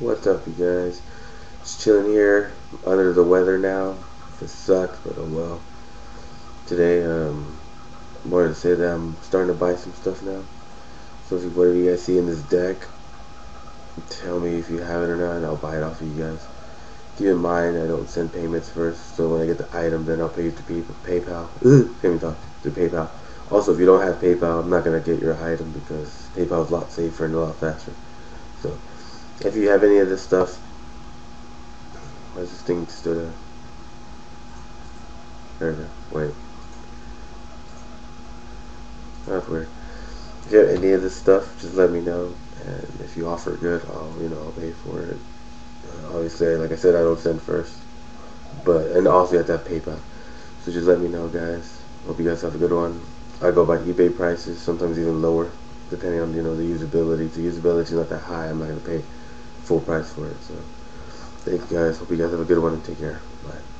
What's up, you guys? Just chilling here, under the weather now. It sucks, but oh well. Today, um, I wanted to say that I'm starting to buy some stuff now. So if you, whatever you guys see in this deck, tell me if you have it or not, and I'll buy it off of you guys. Keep in mind, I don't send payments first, so when I get the item, then I'll pay you through PayPal. Can't talk through PayPal. Also, if you don't have PayPal, I'm not gonna get your item because PayPal is a lot safer and a lot faster. So, if you have any of this stuff, why is this thing stood up? There we go. Wait. That's weird. If you have any of this stuff, just let me know. And if you offer good, I'll you know I'll pay for it. Uh, obviously, like I said, I don't send first, but and also you have to have PayPal. So just let me know, guys. Hope you guys have a good one. I go by eBay prices, sometimes even lower, depending on you know the usability. The usability is not that high, I'm not gonna pay full price for it. So, thank you guys. Hope you guys have a good one and take care. Bye.